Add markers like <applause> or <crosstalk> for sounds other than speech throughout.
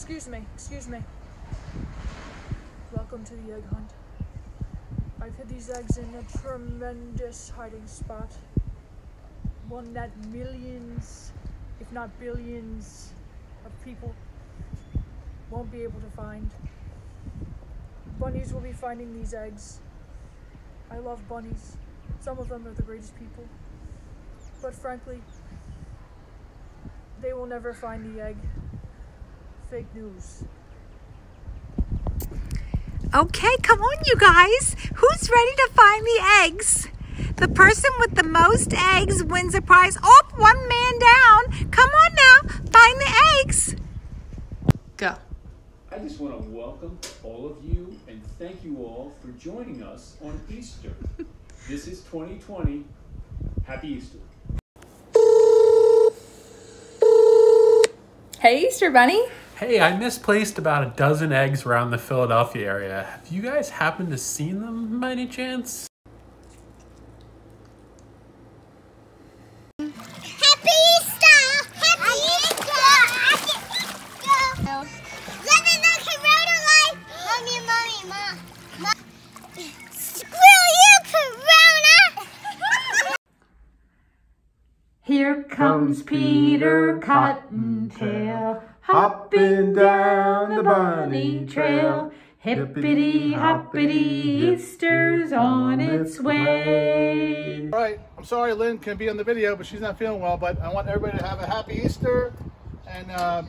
Excuse me, excuse me. Welcome to the egg hunt. I've hid these eggs in a tremendous hiding spot. One that millions, if not billions, of people won't be able to find. Bunnies will be finding these eggs. I love bunnies. Some of them are the greatest people. But frankly, they will never find the egg. Fake news. Okay, come on, you guys. Who's ready to find the eggs? The person with the most eggs wins a prize. Oh, one man down. Come on now, find the eggs. Go. I just want to welcome all of you and thank you all for joining us on Easter. this is 2020. Happy Easter. Hey, Easter Bunny. Hey, I misplaced about a dozen eggs around the Philadelphia area. Have you guys happened to see them by any chance? Ma. Screw you, Corona! Here comes Peter Cottontail, hopping down the bunny trail. Hippity hoppity, Easter's on its way. All right, I'm sorry Lynn can be on the video, but she's not feeling well. But I want everybody to have a happy Easter, and uh,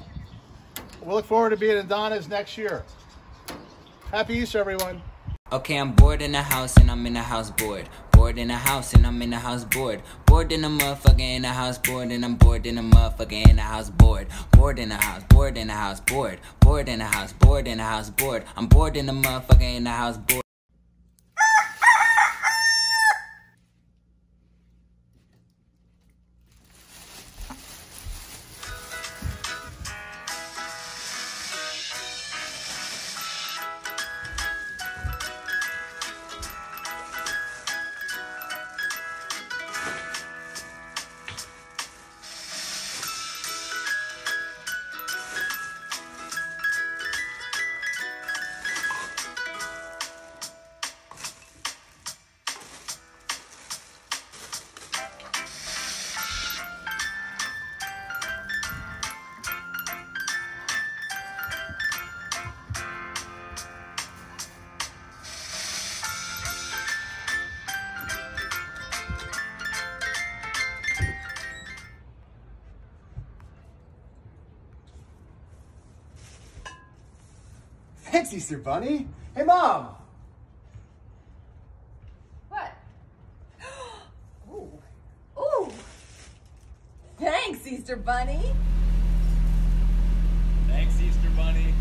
we'll look forward to being in Donna's next year. Happy Easter, everyone. Okay, I'm bored in the house and I'm in the house bored. Bored in the house and I'm in the house bored. Bored in the motherfucker in the house bored and I'm bored in the motherfucker in the house bored. Bored in the house, bored in the house bored. Bored in the house, bored in the house bored. I'm bored in the motherfucker in the house bored. Thanks, Easter Bunny. Hey, Mom. What? <gasps> Ooh. Ooh. Thanks, Easter Bunny. Thanks, Easter Bunny.